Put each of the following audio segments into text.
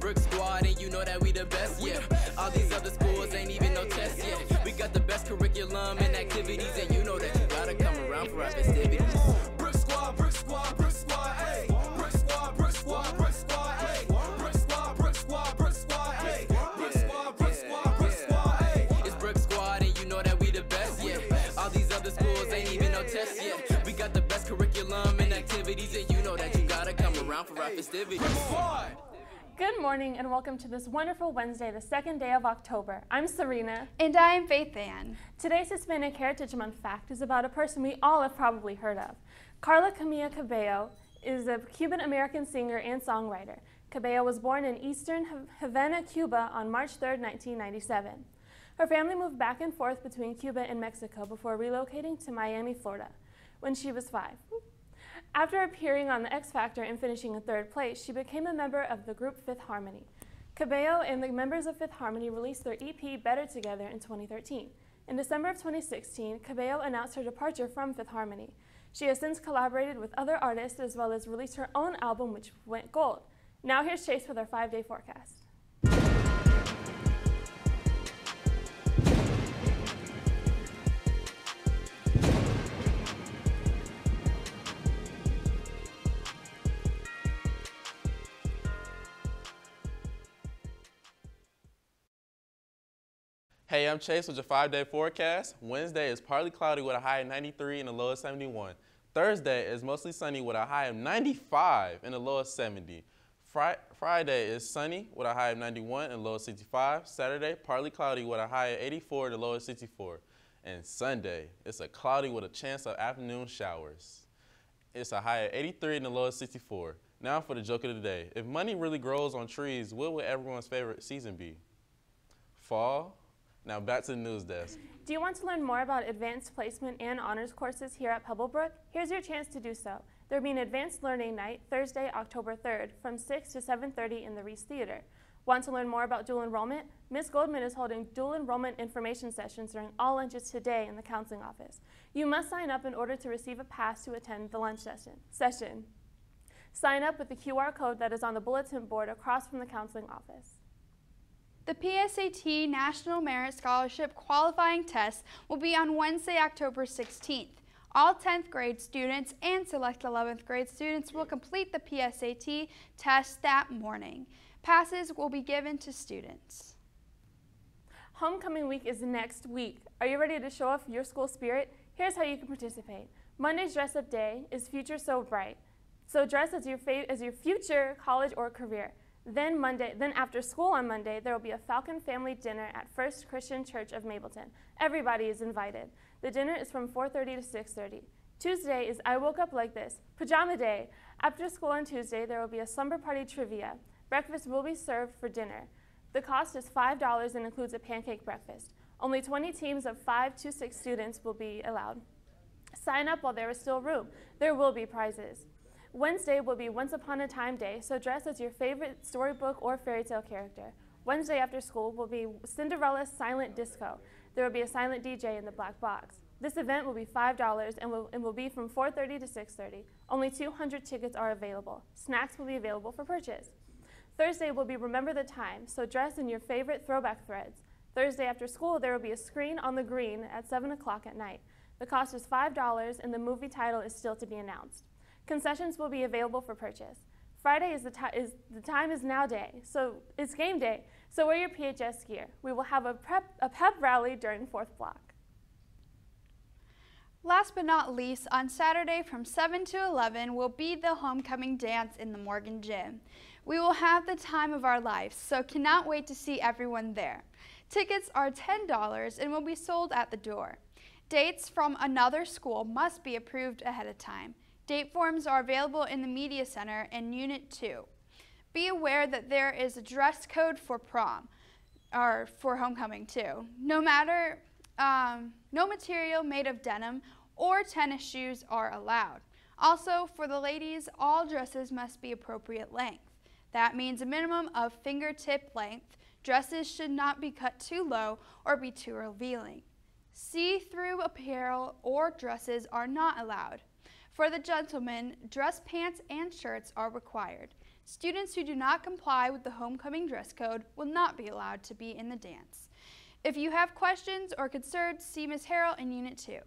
Brick Squad, and you know that we the best, yeah. All these other schools ain't even no test yet. We got the best curriculum and activities, and you know that you gotta come around for our festivities. Brick Squad, Brick Squad, Brick Squad, ayy. Squad, Brick Squad, Brick Squad, ayy. Squad, Brick Squad, Brick Squad, ayy. Squad, Brick Squad, Brick Squad, ayy. It's Brick Squad, and you know that we the best, yeah. All these other schools ain't even no test yet. We got the best curriculum and activities, and you know that you gotta come around for our festivities. Squad. Good morning and welcome to this wonderful Wednesday, the second day of October. I'm Serena. And I am Faith Ann. Today's Hispanic Heritage Month fact is about a person we all have probably heard of. Karla Camila Cabello is a Cuban American singer and songwriter. Cabello was born in eastern Havana, Cuba on March 3, 1997. Her family moved back and forth between Cuba and Mexico before relocating to Miami, Florida, when she was five. After appearing on The X Factor and finishing in third place, she became a member of the group Fifth Harmony. Cabello and the members of Fifth Harmony released their EP Better Together in 2013. In December of 2016, Cabello announced her departure from Fifth Harmony. She has since collaborated with other artists as well as released her own album, which went gold. Now here's Chase with our five day forecast. Hey, I'm Chase with your five day forecast. Wednesday is partly cloudy with a high of 93 and a low of 71. Thursday is mostly sunny with a high of 95 and a low of 70. Fri Friday is sunny with a high of 91 and a low of 65. Saturday, partly cloudy with a high of 84 and a low of 64. And Sunday, it's a cloudy with a chance of afternoon showers. It's a high of 83 and a low of 64. Now for the joke of the day. If money really grows on trees, what would everyone's favorite season be? Fall, now back to the news desk. Do you want to learn more about advanced placement and honors courses here at Pebblebrook? Here's your chance to do so. There will be an advanced learning night Thursday, October 3rd from 6 to 7.30 in the Reese Theater. Want to learn more about dual enrollment? Ms. Goldman is holding dual enrollment information sessions during all lunches today in the counseling office. You must sign up in order to receive a pass to attend the lunch session. session. Sign up with the QR code that is on the bulletin board across from the counseling office. The PSAT National Merit Scholarship qualifying test will be on Wednesday, October 16th. All 10th grade students and select 11th grade students will complete the PSAT test that morning. Passes will be given to students. Homecoming week is next week. Are you ready to show off your school spirit? Here's how you can participate. Monday's dress up day is Future So Bright. So dress as your, as your future college or career. Then Monday, then after school on Monday, there will be a Falcon family dinner at First Christian Church of Mableton. Everybody is invited. The dinner is from 4:30 to 6:30. Tuesday is I woke up like this, pajama day. After school on Tuesday, there will be a slumber party trivia. Breakfast will be served for dinner. The cost is $5 and includes a pancake breakfast. Only 20 teams of 5 to 6 students will be allowed. Sign up while there is still room. There will be prizes. Wednesday will be Once Upon a Time Day, so dress as your favorite storybook or fairy tale character. Wednesday after school will be Cinderella's Silent Disco. There will be a silent DJ in the black box. This event will be $5 and will, and will be from 4.30 to 6.30. Only 200 tickets are available. Snacks will be available for purchase. Thursday will be Remember the Time, so dress in your favorite throwback threads. Thursday after school, there will be a screen on the green at 7 o'clock at night. The cost is $5 and the movie title is still to be announced. Concessions will be available for purchase. Friday is the, is the time is now day, so it's game day. So wear your PHS gear. We will have a prep a pep rally during fourth block. Last but not least, on Saturday from 7 to 11 will be the homecoming dance in the Morgan Gym. We will have the time of our lives, so cannot wait to see everyone there. Tickets are $10 and will be sold at the door. Dates from another school must be approved ahead of time. Date forms are available in the Media Center in Unit 2. Be aware that there is a dress code for prom, or for homecoming too. No matter, um, no material made of denim or tennis shoes are allowed. Also, for the ladies, all dresses must be appropriate length. That means a minimum of fingertip length. Dresses should not be cut too low or be too revealing. See-through apparel or dresses are not allowed. For the gentlemen, dress pants and shirts are required. Students who do not comply with the homecoming dress code will not be allowed to be in the dance. If you have questions or concerns, see Ms. Harrell in Unit 2.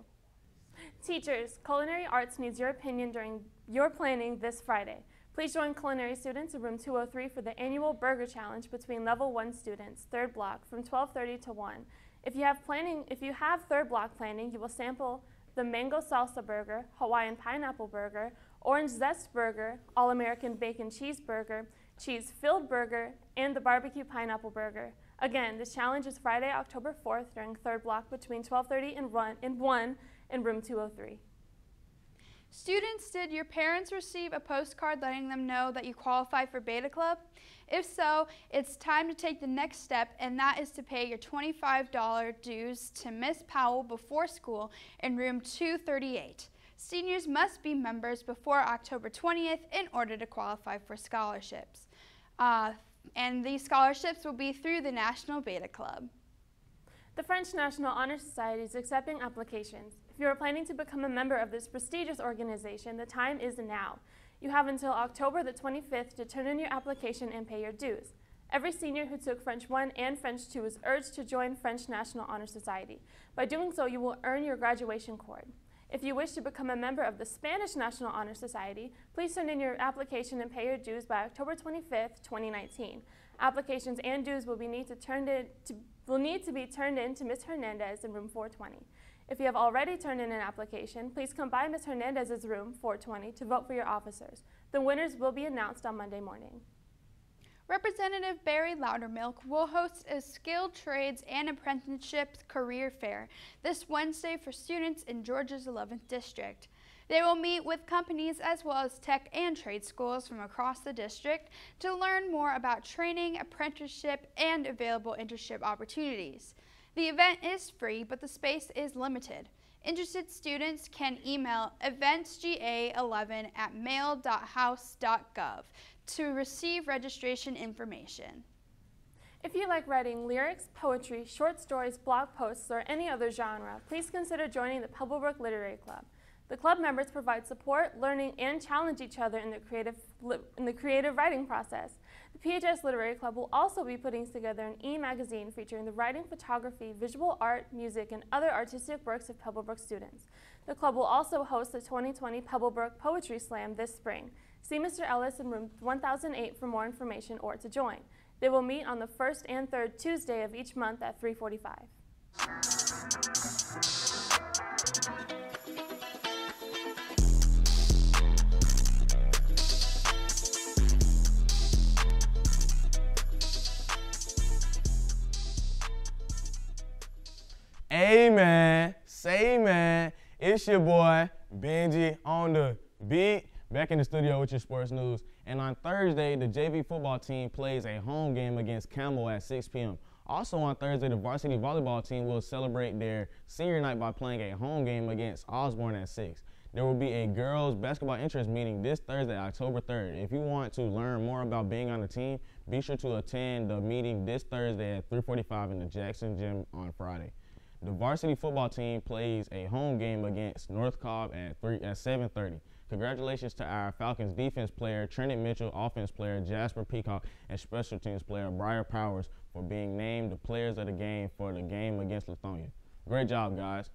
Teachers, culinary arts needs your opinion during your planning this Friday. Please join culinary students in room 203 for the annual burger challenge between level 1 students, third block, from 12:30 to 1. If you have planning, if you have third block planning, you will sample the mango salsa burger, Hawaiian pineapple burger, orange zest burger, all-American bacon cheeseburger, cheese-filled burger, and the barbecue pineapple burger. Again, this challenge is Friday, October 4th during third block between 12:30 and 1 and 1 in room 203. Students, did your parents receive a postcard letting them know that you qualify for Beta Club? If so, it's time to take the next step, and that is to pay your $25 dues to Miss Powell before school in room 238. Seniors must be members before October 20th in order to qualify for scholarships. Uh, and these scholarships will be through the National Beta Club. The French National Honor Society is accepting applications. If you are planning to become a member of this prestigious organization, the time is now. You have until October the 25th to turn in your application and pay your dues. Every senior who took French 1 and French 2 is urged to join French National Honor Society. By doing so, you will earn your graduation cord. If you wish to become a member of the Spanish National Honor Society, please turn in your application and pay your dues by October 25th, 2019. Applications and dues will, be need, to turn in to, will need to be turned in to Ms. Hernandez in room 420. If you have already turned in an application, please come by Ms. Hernandez's room 420 to vote for your officers. The winners will be announced on Monday morning. Representative Barry Loudermilk will host a skilled trades and apprenticeship career fair this Wednesday for students in Georgia's 11th district. They will meet with companies as well as tech and trade schools from across the district to learn more about training, apprenticeship, and available internship opportunities. The event is free, but the space is limited. Interested students can email eventsga11 at mail.house.gov to receive registration information. If you like writing lyrics, poetry, short stories, blog posts, or any other genre, please consider joining the Pebblebrook Literary Club. The club members provide support, learning, and challenge each other in the creative, in the creative writing process. The PHS Literary Club will also be putting together an e-magazine featuring the writing, photography, visual art, music, and other artistic works of Pebblebrook students. The club will also host the 2020 Pebblebrook Poetry Slam this spring. See Mr. Ellis in room 1008 for more information or to join. They will meet on the first and third Tuesday of each month at 345. Amen. Say man. It's your boy, Benji, on the beat. Back in the studio with your sports news. And on Thursday, the JV football team plays a home game against Campbell at 6 p.m. Also on Thursday, the varsity volleyball team will celebrate their senior night by playing a home game against Osborne at 6. There will be a girls basketball interest meeting this Thursday, October 3rd. If you want to learn more about being on the team, be sure to attend the meeting this Thursday at 3:45 in the Jackson Gym on Friday. The varsity football team plays a home game against North Cobb at 3 at 7:30. Congratulations to our Falcons defense player, Trenton Mitchell, offense player, Jasper Peacock, and special teams player, Briar Powers, for being named the players of the game for the game against Lithonia. Great job, guys.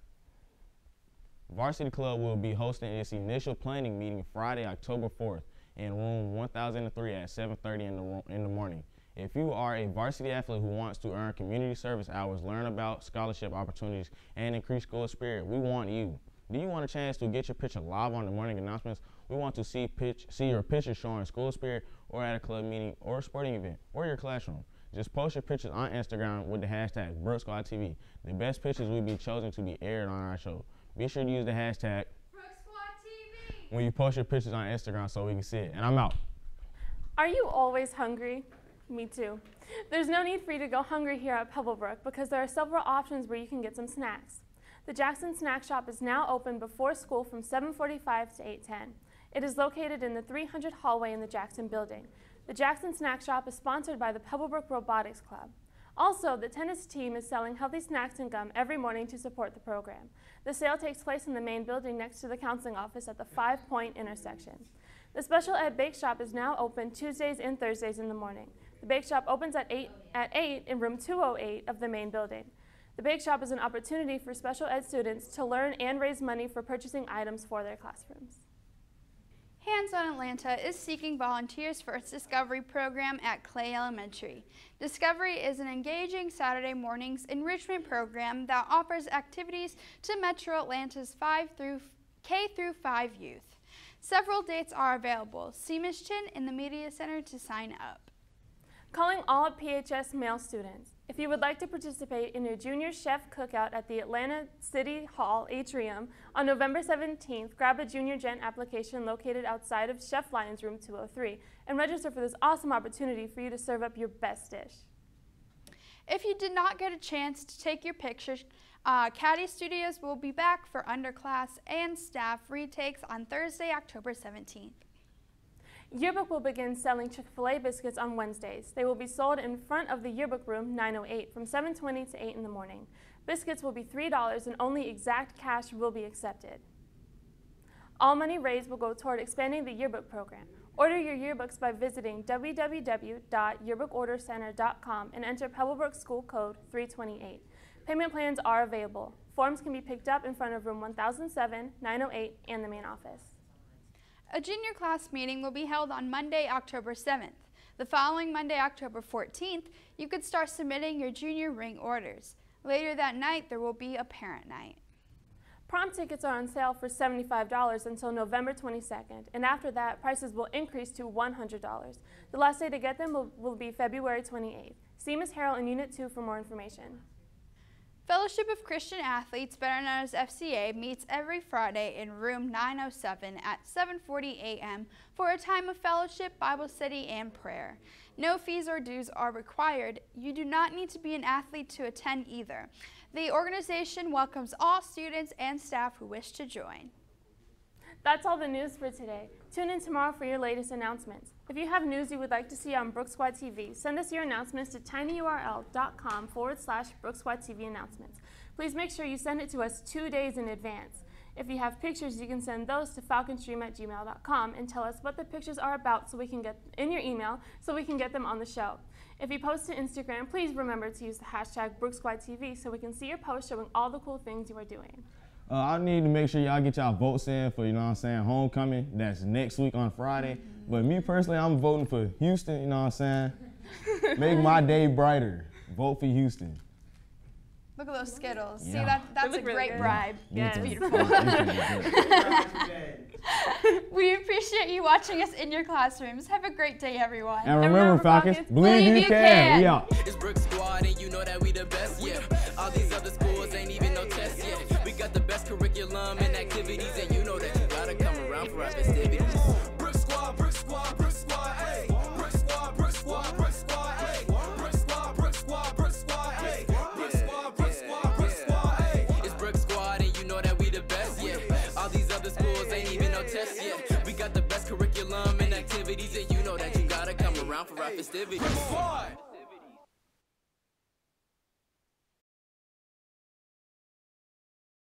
Varsity Club will be hosting its initial planning meeting Friday, October 4th in room 1003 at 7.30 in the, in the morning. If you are a varsity athlete who wants to earn community service hours, learn about scholarship opportunities, and increase school spirit, we want you. Do you want a chance to get your picture live on the morning announcements? We want to see pitch, see your picture showing school spirit or at a club meeting or a sporting event or your classroom. Just post your pictures on Instagram with the hashtag Brook Squad TV. The best pictures will be chosen to be aired on our show. Be sure to use the hashtag BrooksquadTV when you post your pictures on Instagram so we can see it. And I'm out. Are you always hungry? Me too. There's no need for you to go hungry here at Pebblebrook because there are several options where you can get some snacks. The Jackson Snack Shop is now open before school from 7:45 to 8:10. It is located in the 300 hallway in the Jackson building. The Jackson Snack Shop is sponsored by the Pebblebrook Robotics Club. Also, the tennis team is selling healthy snacks and gum every morning to support the program. The sale takes place in the main building next to the counseling office at the Five Point intersection. The Special Ed Bake Shop is now open Tuesdays and Thursdays in the morning. The bake shop opens at 8, at 8 in room 208 of the main building. The bake shop is an opportunity for special ed students to learn and raise money for purchasing items for their classrooms. Hands on Atlanta is seeking volunteers for its Discovery program at Clay Elementary. Discovery is an engaging Saturday mornings enrichment program that offers activities to Metro Atlanta's 5 through K through 5 youth. Several dates are available. See Ms. Chin in the Media Center to sign up. Calling all PHS male students. If you would like to participate in a junior chef cookout at the Atlanta City Hall atrium on November 17th, grab a Junior Gen application located outside of Chef Lyons Room 203 and register for this awesome opportunity for you to serve up your best dish. If you did not get a chance to take your pictures, uh, Cady Studios will be back for underclass and staff retakes on Thursday, October 17th. Yearbook will begin selling Chick-fil-A biscuits on Wednesdays. They will be sold in front of the yearbook room 908 from 7:20 to 8 in the morning. Biscuits will be $3 and only exact cash will be accepted. All money raised will go toward expanding the yearbook program. Order your yearbooks by visiting www.yearbookordercenter.com and enter Pebblebrook School Code 328. Payment plans are available. Forms can be picked up in front of room 1007, 908, and the main office. A junior class meeting will be held on Monday, October 7th. The following Monday, October 14th, you could start submitting your junior ring orders. Later that night, there will be a parent night. Prom tickets are on sale for $75 until November 22nd, and after that, prices will increase to $100. The last day to get them will, will be February 28th. See Ms. Harrell in Unit 2 for more information. Fellowship of Christian Athletes, better known as FCA, meets every Friday in room 907 at 7:40 a.m. for a time of fellowship, Bible study, and prayer. No fees or dues are required. You do not need to be an athlete to attend either. The organization welcomes all students and staff who wish to join. That's all the news for today. Tune in tomorrow for your latest announcements. If you have news you would like to see on Brook Squad TV, send us your announcements to tinyurl.com forward slash Brook Squad TV announcements. Please make sure you send it to us two days in advance. If you have pictures, you can send those to falconstream at gmail.com and tell us what the pictures are about so we can get in your email so we can get them on the show. If you post to Instagram, please remember to use the hashtag Brook Squad TV so we can see your post showing all the cool things you are doing. Uh, I need to make sure y'all get y'all votes in for, you know what I'm saying, homecoming. That's next week on Friday. But me personally, I'm voting for Houston, you know what I'm saying? Make my day brighter. Vote for Houston. Look at those Skittles. See, that, that's a look really great good. bribe. Yes. It's beautiful. we appreciate you watching us in your classrooms. Have a great day, everyone. And remember, remember, Falcons, Falcons, believe, you, can. We out. It's Brick Squad, and you know that we the best, yeah. We